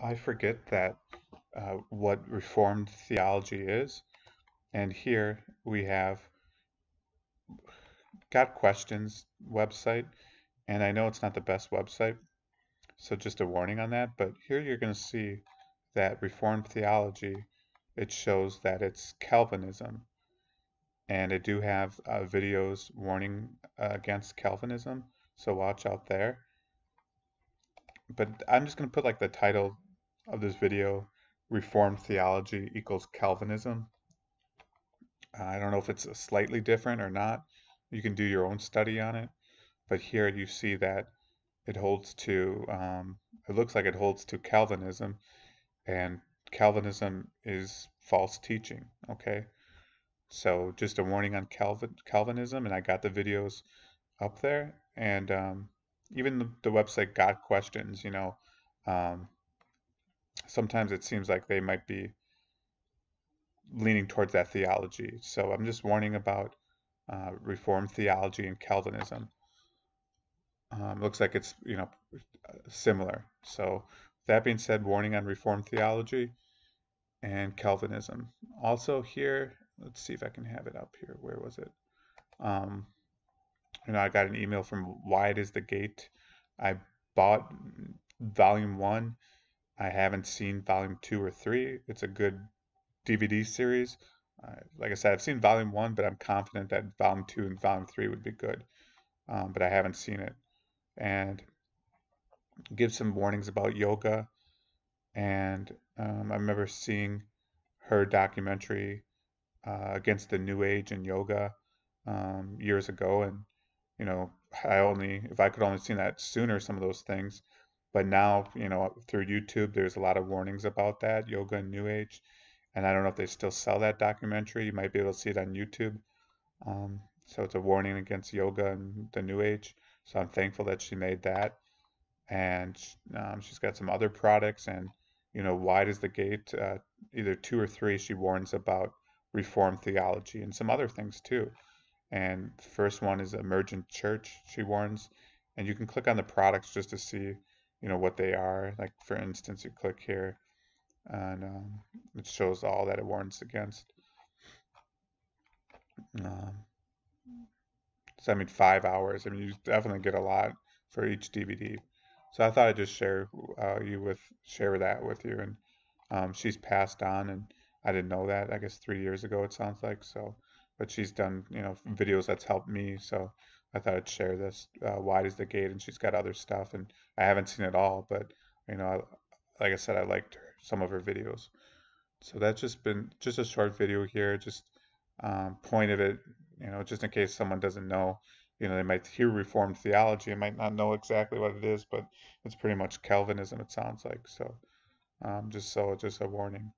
I forget that uh, what Reformed theology is. And here we have Got Questions website. And I know it's not the best website, so just a warning on that. But here you're going to see that Reformed theology, it shows that it's Calvinism. And I do have uh, videos warning uh, against Calvinism, so watch out there. But I'm just going to put like the title of this video, Reformed Theology equals Calvinism. I don't know if it's slightly different or not. You can do your own study on it. But here you see that it holds to, um, it looks like it holds to Calvinism. And Calvinism is false teaching, okay? So just a warning on Calvin, Calvinism. And I got the videos up there. And um, even the, the, website Got Questions, you know, um, sometimes it seems like they might be leaning towards that theology. So I'm just warning about uh, Reformed theology and Calvinism. Um, looks like it's you know similar. So that being said, warning on Reformed theology and Calvinism. Also here, let's see if I can have it up here. Where was it? Um, you know, I got an email from Wide is the Gate. I bought volume one I haven't seen volume two or three. It's a good DVD series. Uh, like I said, I've seen volume one, but I'm confident that volume two and volume three would be good. Um, but I haven't seen it. And give some warnings about yoga. And um, I remember seeing her documentary uh, against the New Age and yoga um, years ago. And, you know, I only, if I could only seen that sooner, some of those things, but now, you know, through YouTube, there's a lot of warnings about that, yoga and New Age. And I don't know if they still sell that documentary. You might be able to see it on YouTube. Um, so it's a warning against yoga and the New Age. So I'm thankful that she made that. And um, she's got some other products. And, you know, Wide is the Gate, uh, either two or three, she warns about Reformed theology and some other things too. And the first one is Emergent Church, she warns. And you can click on the products just to see you know what they are. Like for instance, you click here, and um, it shows all that it warns against. Um, so I mean, five hours. I mean, you definitely get a lot for each DVD. So I thought I'd just share uh, you with share that with you. And um, she's passed on, and I didn't know that. I guess three years ago it sounds like. So, but she's done you know videos that's helped me. So I thought I'd share this. Uh, Wide is the Gate, and she's got other stuff, and I haven't seen it all, but you know, like I said, I liked her, some of her videos. So that's just been just a short video here, just um, point of it, you know, just in case someone doesn't know, you know, they might hear Reformed theology and might not know exactly what it is, but it's pretty much Calvinism, it sounds like. So um, just so, just a warning.